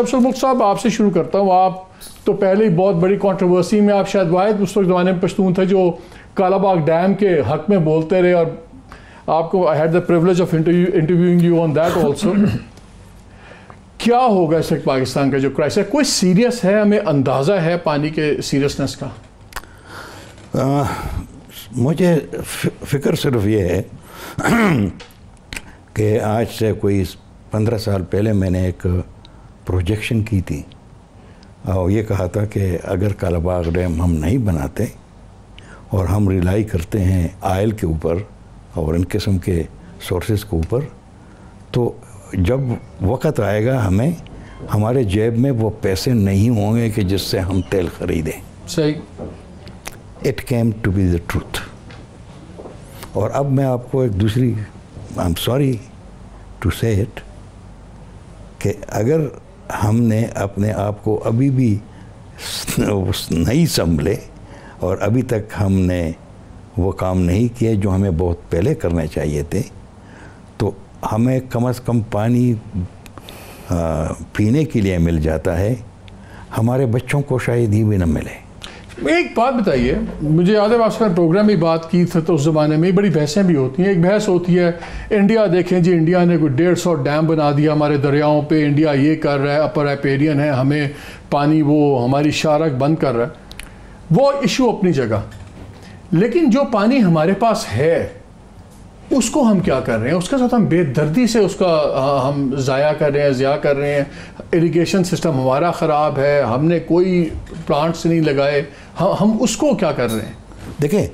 افسر ملک صاحب آپ سے شروع کرتا ہوں۔ آپ تو پہلے ہی بہت بڑی کانٹروورسی میں آپ شاید واحد، اس وقت زمانے میں پشتون تھے جو کالا باغ ڈیم کے حق میں بولتے رہے اور آپ کو I had the privilege of interviewing you on that also کیا ہوگا اس وقت پاکستان کا جو کرائس ہے؟ کوئی سیریس ہے؟ ہمیں اندازہ ہے پانی کے سیریسنس کا؟ مجھے فکر صرف یہ ہے کہ آج سے کوئی پندرہ سال پہلے میں نے ایک پروجیکشن کی تھی۔ اور یہ کہا تھا کہ اگر کالا باغ ڈیم ہم نہیں بناتے اور ہم ریلائی کرتے ہیں آئل کے اوپر اور ان قسم کے سورسز کے اوپر تو جب وقت آئے گا ہمیں ہمارے جیب میں وہ پیسے نہیں ہوں گے کہ جس سے ہم تیل خریدیں۔ صحیح۔ It came to be the truth اور اب میں آپ کو ایک دوسری I am sorry to say it کہ اگر ہم نے اپنے آپ کو ابھی بھی نہیں سنبھلے اور ابھی تک ہم نے وہ کام نہیں کیے جو ہمیں بہت پہلے کرنے چاہیے تھے، تو ہمیں کم از کم پانی پینے کے لیے مل جاتا ہے۔ ہمارے بچوں کو شاید ہی بھی نہ ملے۔ ایک بات بتائیے، مجھے یاد ہے آپ سے پروگرام بھی بات کی تھا تو اس زمانے میں بڑی بحثیں بھی ہوتی ہیں۔ ایک بحث ہوتی ہے، انڈیا دیکھیں جی انڈیا نے کوئی ڈیڑھ سو ڈیم بنا دیا ہمارے دریاؤں پہ، انڈیا یہ کر رہا ہے، اپر ایپیرین ہے، ہمیں پانی وہ ہماری شارک بند کر رہا ہے۔ وہ ایشو اپنی جگہ۔ لیکن جو پانی ہمارے پاس ہے اس کو ہم کیا کر رہے ہیں؟ اس کے ساتھ ہم بے دردی سے اس کا ہم ضائع کر رہے ہیں ضیاع کر رہے ہیں۔ اریگیشن سسٹم ہمارا خراب ہے ہم نے کوئی پلانٹس نہیں لگائے۔ ہم اس کو کیا کر رہے ہیں؟ دیکھیں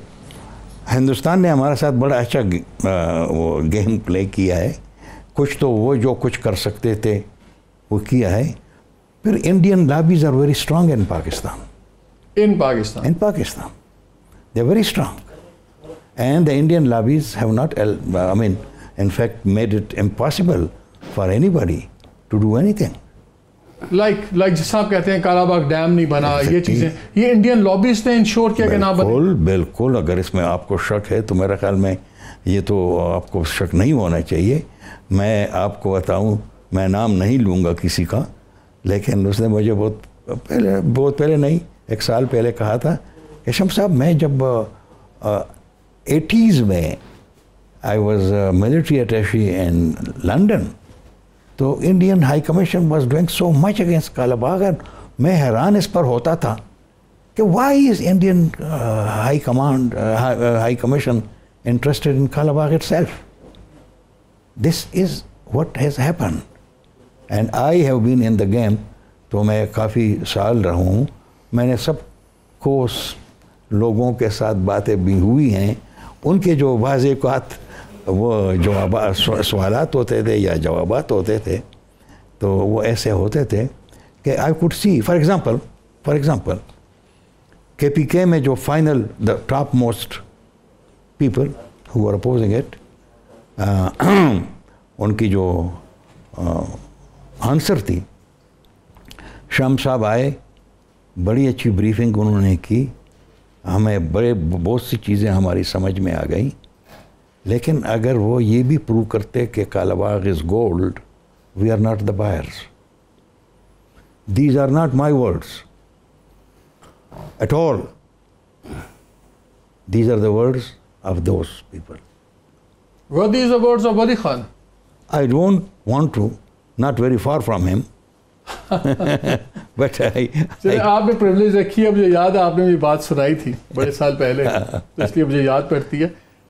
ہندوستان نے ہمارے ساتھ بڑا اچھا وہ گیم پلے کیا ہے۔ کچھ تو وہ جو کچھ کر سکتے تھے وہ کیا ہے۔ پھر Indian lobbies are very strong in Pakistan in Pakistan in Pakistan they very strong and the Indian lobbies have not I mean in fact made it impossible for anybody to do anything like like جس آپ کہتے ہیں Kala Bagh dam نہیں بنا یہ چیزیں یہ Indian lobbies نے انشور کیا کہ نہ بالکل بالکل اگر اس میں آپ کو شک ہے تو میرا خیال میں یہ تو آپ کو شک نہیں ہونا چاہیے۔ میں آپ کو بتاؤں میں نام نہیں لوں گا کسی کا لیکن اس نے مجھے بہت پہلے بہت پہلے نہیں ایک سال پہلے کہا تھا۔ کہ شم صاحب میں جب ایٹیز میں I was military attache in London تو Indian High Commission was doing so much against Kala Bagh میں حیران اس پر ہوتا تھا کہ why is Indian high command high commission interested in Kala Bagh itself this is what has happen and I have been in the game تو میں کافی سال رہا ہوں. میں نے سب کو لوگوں کے ساتھ باتیں بھی ہوئی ہیں. ان کے جو واضح بات، وہ جوابات سوالات ہوتے تھے یا جوابات ہوتے تھے، تو وہ ایسے ہوتے تھے کہ I could see for example for example K P K میں جو final the top most people who are opposing it ان کی جو آنسر تھی، شام صاحب آئے، بڑی اچھی بریفنگ انہوں نے کی ہمیں بڑے بہت سی چیزیں ہماری سمجھ میں آ گئیں۔ لیکن اگر وہ یہ بھی پروو کرتے کہ Kalabagh is gold we are not the buyers these are not my words at all these are the words of those people Wali Khan I don't want to not very far from him but آپ نے privilege رکھی ہے مجھے یاد ہے آپ نے یہ بات سنائی تھی بڑے سال پہلے اس لیے مجھے یاد پڑتی ہے۔